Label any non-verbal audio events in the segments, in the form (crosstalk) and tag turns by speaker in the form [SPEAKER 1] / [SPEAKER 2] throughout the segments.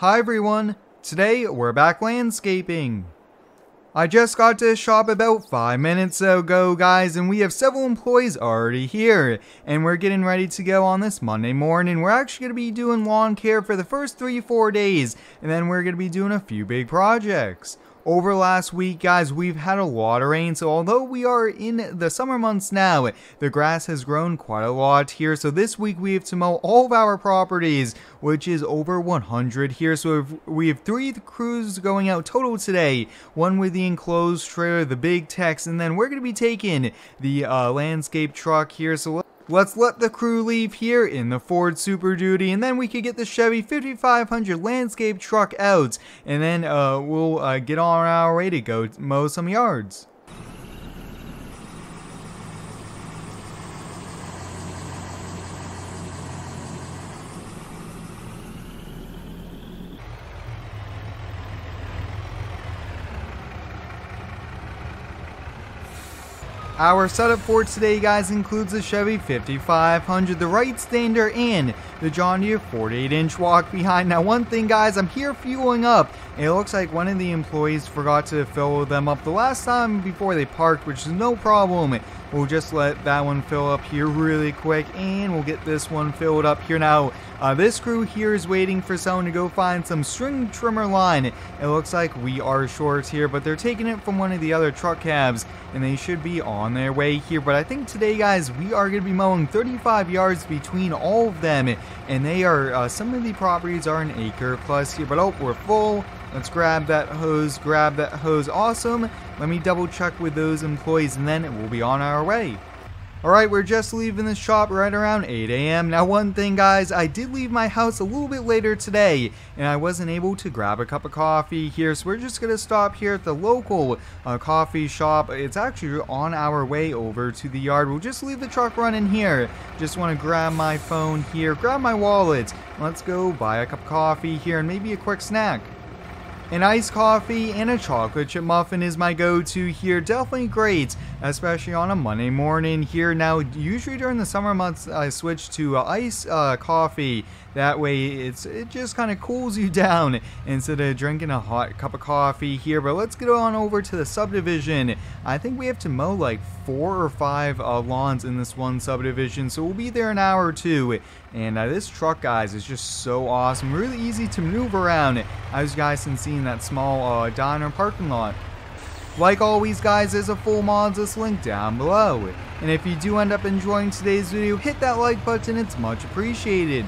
[SPEAKER 1] Hi everyone, today we're back landscaping. I just got to the shop about 5 minutes ago guys and we have several employees already here and we're getting ready to go on this Monday morning. We're actually going to be doing lawn care for the first 3-4 days and then we're going to be doing a few big projects. Over last week, guys, we've had a lot of rain, so although we are in the summer months now, the grass has grown quite a lot here. So this week we have to mow all of our properties, which is over 100 here. So we have three crews going out total today. One with the enclosed trailer, the big tex, and then we're going to be taking the uh, landscape truck here. So Let's let the crew leave here in the Ford Super Duty, and then we could get the Chevy 5500 landscape truck out, and then uh, we'll uh, get on our way to go mow some yards. Our setup for today guys includes the Chevy 5500, the Wright Stander, and the John Deere 48 inch walk behind. Now one thing guys, I'm here fueling up. It looks like one of the employees forgot to fill them up the last time before they parked, which is no problem. We'll just let that one fill up here really quick and we'll get this one filled up here now. Uh, this crew here is waiting for someone to go find some string trimmer line. It looks like we are short here, but they're taking it from one of the other truck cabs and they should be on their way here. But I think today, guys, we are going to be mowing 35 yards between all of them and they are, uh, some of the properties are an acre plus here, but oh, we're full. Let's grab that hose, grab that hose. Awesome. Let me double check with those employees and then we'll be on our way. Alright, we're just leaving the shop right around 8 a.m. Now one thing guys, I did leave my house a little bit later today and I wasn't able to grab a cup of coffee here so we're just going to stop here at the local uh, coffee shop. It's actually on our way over to the yard. We'll just leave the truck running here. Just want to grab my phone here, grab my wallet. Let's go buy a cup of coffee here and maybe a quick snack. An iced coffee and a chocolate chip muffin is my go-to here. Definitely great, especially on a Monday morning here. Now, usually during the summer months, I switch to uh, iced uh, coffee. That way, it's it just kind of cools you (laughs) down instead of drinking a hot cup of coffee here. But let's get on over to the subdivision. I think we have to mow like four or five uh, lawns in this one subdivision, so we'll be there an hour or two. And uh, this truck, guys, is just so awesome. Really easy to maneuver around, as you guys can see in that small uh, diner parking lot. Like always, guys, there's a full Monzas link down below. And if you do end up enjoying today's video, hit that like button, it's much appreciated.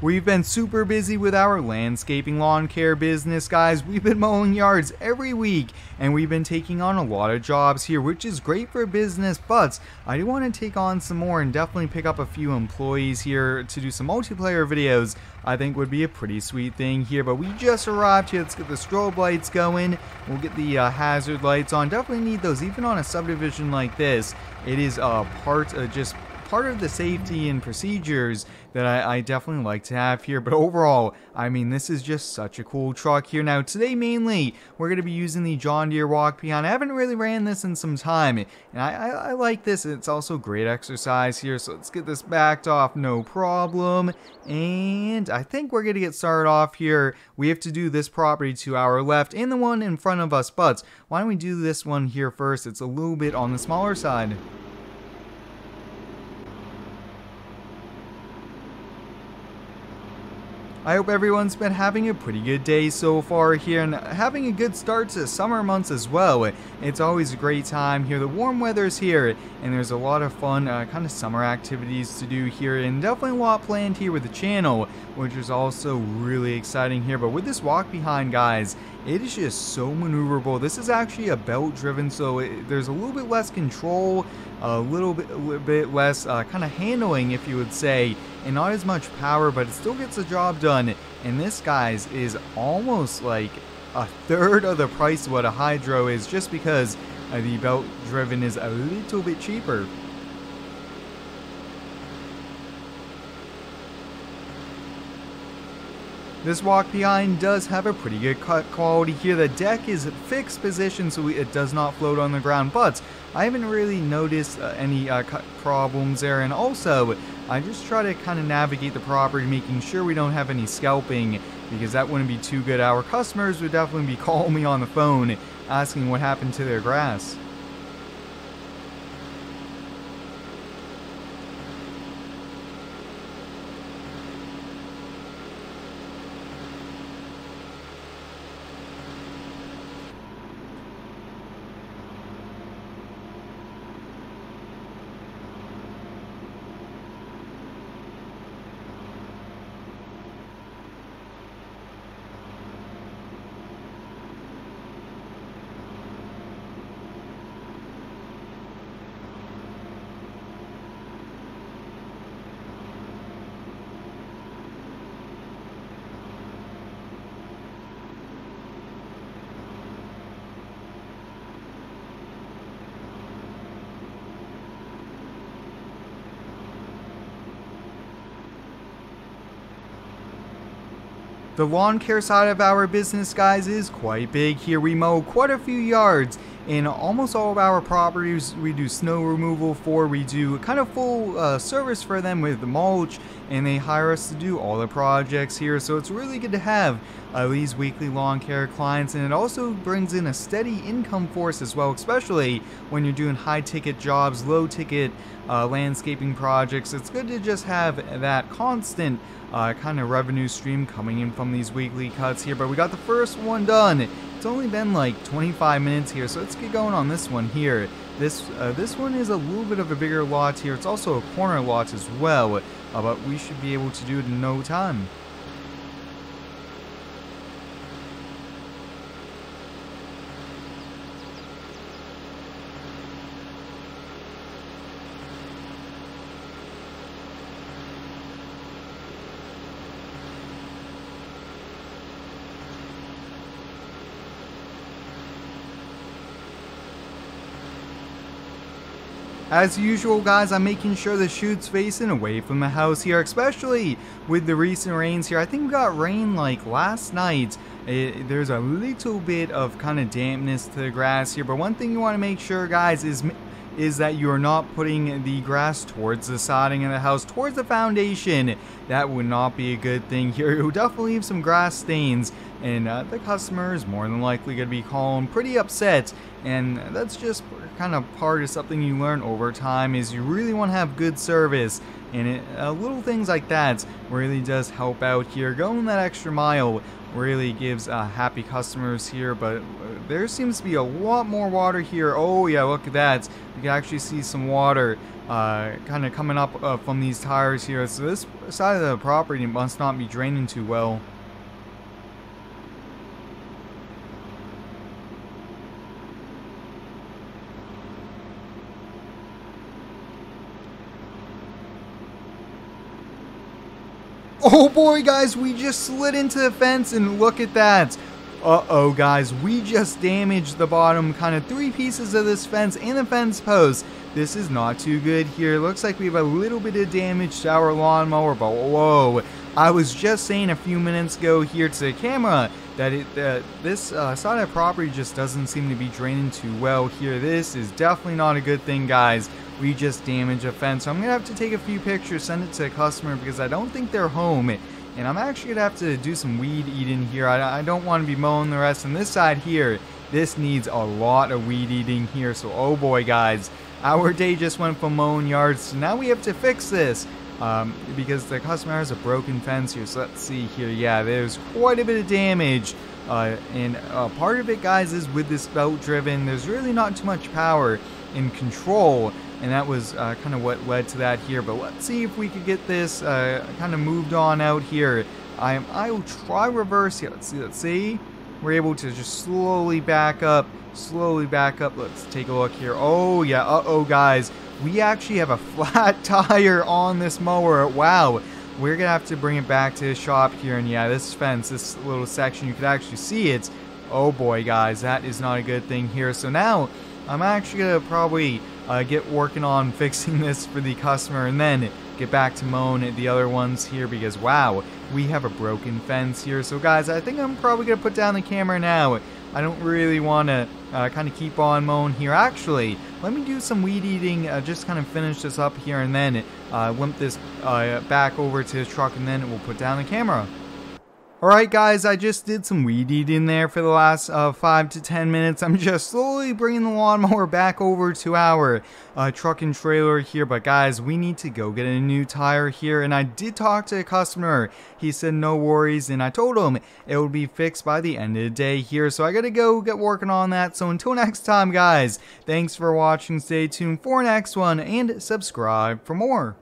[SPEAKER 1] We've been super busy with our landscaping lawn care business, guys. We've been mowing yards every week, and we've been taking on a lot of jobs here, which is great for business, but I do want to take on some more and definitely pick up a few employees here to do some multiplayer videos. I think would be a pretty sweet thing here, but we just arrived here. Let's get the strobe lights going. We'll get the uh, hazard lights on. Definitely need those, even on a subdivision like this. It is a uh, part of just part of the safety and procedures that I, I, definitely like to have here. But overall, I mean, this is just such a cool truck here. Now, today mainly, we're going to be using the John Deere Walk Behind. I haven't really ran this in some time, and I, I, I like this. It's also great exercise here, so let's get this backed off, no problem. And I think we're going to get started off here. We have to do this property to our left and the one in front of us, but why don't we do this one here first? It's a little bit on the smaller side. I hope everyone's been having a pretty good day so far here and having a good start to summer months as well. It's always a great time here. The warm weather's here and there's a lot of fun uh, kind of summer activities to do here and definitely a lot planned here with the channel which is also really exciting here. But with this walk behind guys, it is just so maneuverable. This is actually a belt driven so it, there's a little bit less control, a little bit, a little bit less uh, kind of handling if you would say and not as much power, but it still gets the job done. And this, guys, is almost like a third of the price of what a Hydro is just because uh, the belt driven is a little bit cheaper. This walk behind does have a pretty good cut quality here. The deck is fixed position so it does not float on the ground, but I haven't really noticed uh, any uh, cut problems there. And also, I just try to kind of navigate the property, making sure we don't have any scalping, because that wouldn't be too good. Our customers would definitely be (laughs) calling me on the phone asking what happened to their grass. The lawn care side of our business, guys, is quite big here. We mow quite a few yards. In almost all of our properties, we do snow removal for. We do kind of full uh, service for them with the mulch, and they hire us to do all the projects here. So it's really good to have uh, these weekly lawn care clients, and it also brings in a steady income force as well, especially when you're doing high ticket jobs, low ticket uh, landscaping projects. It's good to just have that constant uh, kind of revenue stream coming in from these weekly cuts here. But we got the first one done. It's only been like 25 minutes here, so let's get going on this one here. This uh, this one is a little bit of a bigger lot here. It's also a corner lot as well, uh, but we should be able to do it in no time. As usual guys, I'm making sure the chute's facing away from the house here, especially with the recent rains here. I think we got rain like last night. It, there's a little bit of kind of dampness to the grass here, but one thing you want to make sure guys is is that you are not putting the grass towards the siding of the house, towards the foundation. That would not be a good thing here. It would definitely leave some grass stains, and uh, the customer is more than likely going to be calling pretty upset. And that's just kind of part of something you learn over time is you really want to have good service and it, uh, little things like that really does help out here. Going that extra mile really gives uh, happy customers here but uh, there seems to be a lot more water here. Oh yeah look at that. You can actually see some water uh, kind of coming up uh, from these tires here. So this side of the property must not be draining too well Oh boy, guys, we just slid into the fence and look at that. Uh-oh, guys, we just damaged the bottom kind of three pieces of this fence and the fence post. This is not too good here. Looks like we have a little bit of damage to our lawnmower, but whoa. I was just saying a few minutes ago here to the camera that it, uh, this uh, side of property just doesn't seem to be draining too well here. This is definitely not a good thing, guys we just damaged a fence. So I'm going to have to take a few pictures, send it to a customer because I don't think they're home. And I'm actually going to have to do some weed eating here. I, I don't want to be mowing the rest. on this side here, this needs a lot of weed eating here. So, oh boy, guys. Our day just went from mowing yards. So now we have to fix this. Um, because the customer has a broken fence here. So let's see here. Yeah, there's quite a bit of damage. Uh, and uh, part of it, guys, is with this belt driven. There's really not too much power in control and that was uh, kind of what led to that here. But let's see if we could get this uh, kind of moved on out here. I I will try reverse here. Let's see. Let's see. We're able to just slowly back up, slowly back up. Let's take a look here. Oh yeah. Uh oh, guys. We actually have a (laughs) flat tire on this mower. Wow. We're gonna have to bring it back to the shop here, and yeah, this fence, this little section, you could actually see it. Oh boy, guys, that is not a good thing here. So now, I'm actually gonna probably uh, get working on (laughs) fixing this for the customer and then get back to mowing the other ones here because wow, we have a broken fence here. So guys, I think I'm probably gonna put down the camera now. I don't really want to uh, kind of keep on mowing here. Actually, let me do some weed eating, uh, just kind of finish this up here and then uh, limp this uh, back over to the truck and then we'll put down the camera. Alright guys, I just did some weed eating there for the last uh, 5 to 10 minutes. I'm just slowly bringing the lawnmower (laughs) back over to our uh, truck and trailer here. But guys, we need to go get a new tire here. And I did talk to a customer. He said no worries. And I told him it would be fixed by the end of the day here. So I gotta go get working on that. So until (laughs) next time guys, thanks for watching. Stay tuned for next one and subscribe for more.